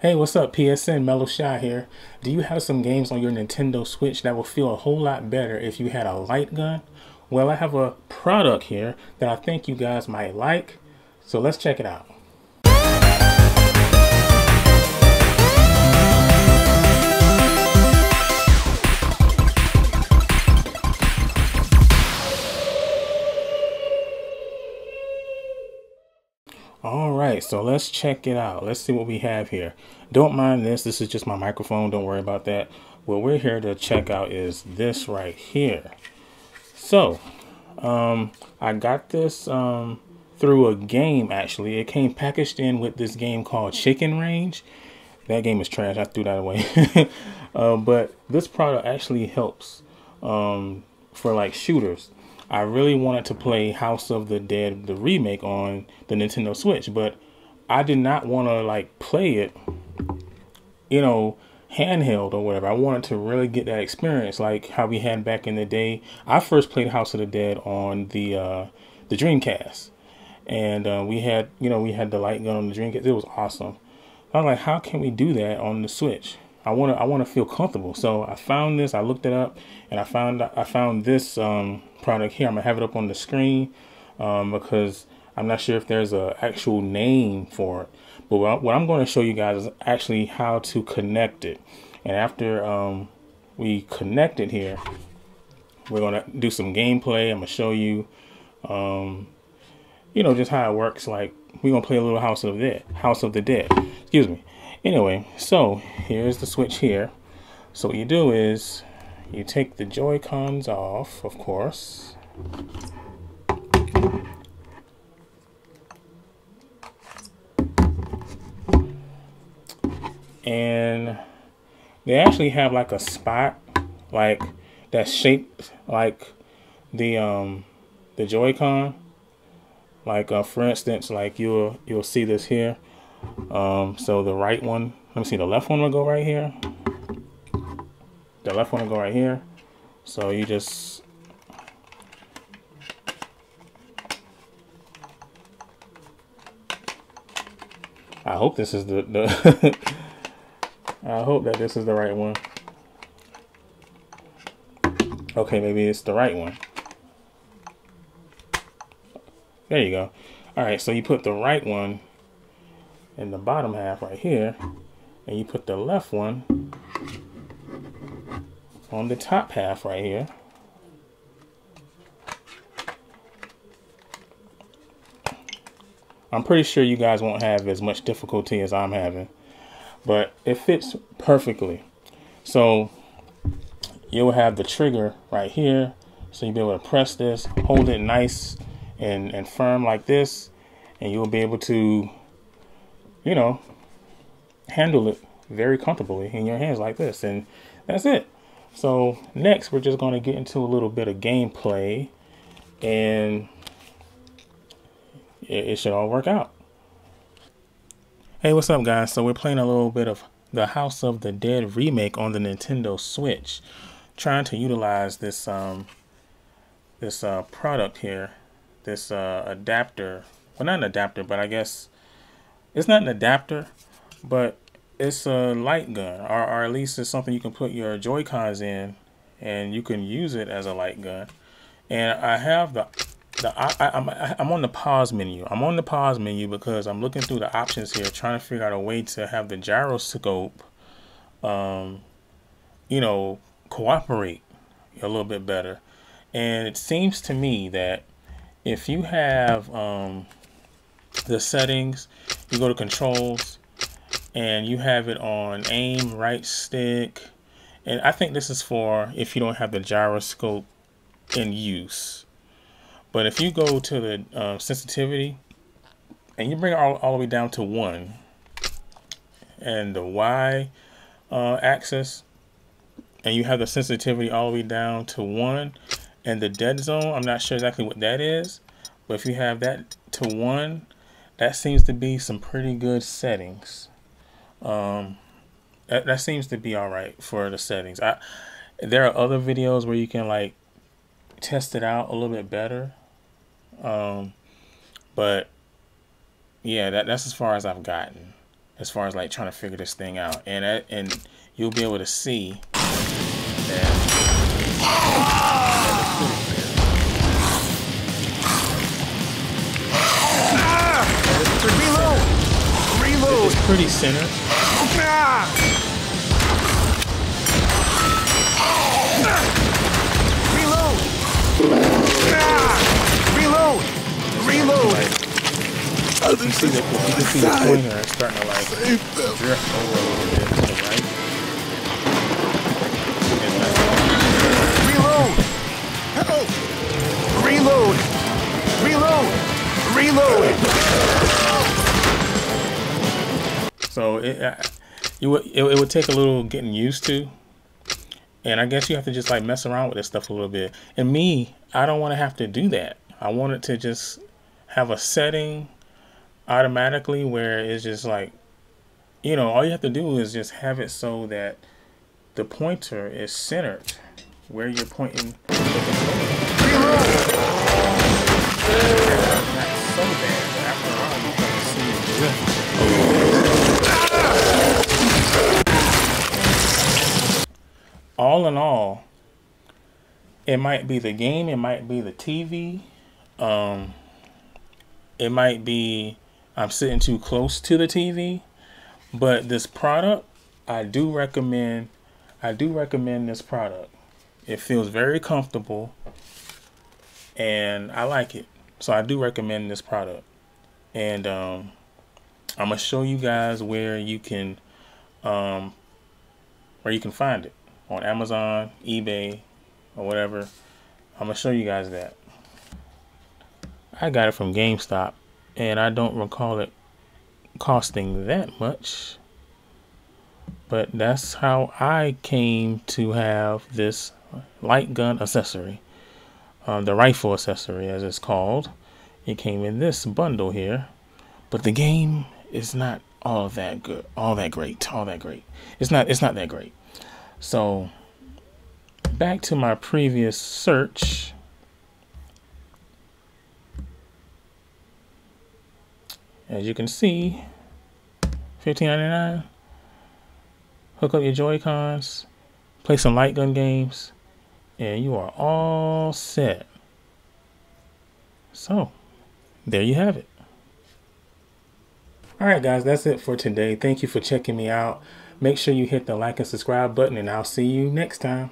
Hey, what's up? PSN Melloshy here. Do you have some games on your Nintendo Switch that will feel a whole lot better if you had a light gun? Well, I have a product here that I think you guys might like. So let's check it out. So let's check it out. Let's see what we have here. Don't mind this. This is just my microphone. Don't worry about that. What we're here to check out is this right here. So, um, I got this um, through a game, actually. It came packaged in with this game called Chicken Range. That game is trash. I threw that away. uh, but this product actually helps um, for like shooters. I really wanted to play House of the Dead, the remake on the Nintendo Switch, but I did not want to like play it, you know, handheld or whatever. I wanted to really get that experience like how we had back in the day. I first played House of the Dead on the uh, the Dreamcast, and uh, we had you know we had the light gun on the Dreamcast. It was awesome. I was like, how can we do that on the Switch? I want to I want to feel comfortable. So I found this. I looked it up, and I found I found this um, product here. I'm gonna have it up on the screen um, because I'm not sure if there's a actual name for it. But what I'm going to show you guys is actually how to connect it. And after um, we connect it here, we're going to do some gameplay. I'm going to show you, um, you know, just how it works. Like we're going to play a little House of the Dead. House of the Dead. Excuse me. Anyway, so here's the switch here. So what you do is you take the Joy-Cons off, of course. And they actually have like a spot like that shaped like the um the Joy-Con. Like uh, for instance, like you'll you'll see this here um, so the right one, let me see, the left one will go right here. The left one will go right here. So you just I hope this is the, the I hope that this is the right one. Okay, maybe it's the right one. There you go. All right, so you put the right one in the bottom half right here and you put the left one on the top half right here I'm pretty sure you guys won't have as much difficulty as I'm having but it fits perfectly so you'll have the trigger right here so you'll be able to press this hold it nice and, and firm like this and you'll be able to you know, handle it very comfortably in your hands like this. And that's it. So next, we're just going to get into a little bit of gameplay and it, it should all work out. Hey, what's up guys? So we're playing a little bit of the House of the Dead remake on the Nintendo Switch. Trying to utilize this um this uh product here, this uh adapter. Well not an adapter, but I guess it's not an adapter, but it's a light gun, or, or at least it's something you can put your Joy Cons in, and you can use it as a light gun. And I have the I, I, I'm I'm on the pause menu. I'm on the pause menu because I'm looking through the options here, trying to figure out a way to have the gyroscope, um, you know, cooperate a little bit better. And it seems to me that if you have um, the settings, you go to controls, and you have it on aim, right stick. And I think this is for if you don't have the gyroscope in use. But if you go to the uh, sensitivity and you bring it all, all the way down to one and the Y uh, axis and you have the sensitivity all the way down to one and the dead zone, I'm not sure exactly what that is, but if you have that to one that seems to be some pretty good settings. Um, that, that seems to be all right for the settings. I there are other videos where you can like test it out a little bit better. Um, but yeah, that that's as far as I've gotten. as far as like trying to figure this thing out. And uh, and you'll be able to see that. Reload! Reload! It's pretty centered. Reload! You can see the you can see the pointer starting to like drift over a little bit to the right. Reload! Help! Reload! Reload! Reload! So it, uh, you would it, it would take a little getting used to, and I guess you have to just like mess around with this stuff a little bit. And me, I don't want to have to do that. I want it to just have a setting automatically where it's just like, you know, all you have to do is just have it so that the pointer is centered where you're pointing. Not so bad, but after a you start see it drift a little bit. all in all, it might be the game, it might be the TV, um, it might be I'm sitting too close to the TV, but this product, I do recommend. I do recommend this product. It feels very comfortable, and I like it. So I do recommend this product, and um, I'm gonna show you guys where you can, um, where you can find it on Amazon, eBay, or whatever. I'm gonna show you guys that. I got it from GameStop, and I don't recall it costing that much. But that's how I came to have this light gun accessory, um, the rifle accessory, as it's called. It came in this bundle here, but the game is not all that good, all that great, all that great. It's not. It's not that great. So back to my previous search. As you can see, $15.99. Hook up your Joy-Cons, play some light gun games, and you are all set. So, there you have it. Alright guys, that's it for today. Thank you for checking me out. Make sure you hit the like and subscribe button and I'll see you next time.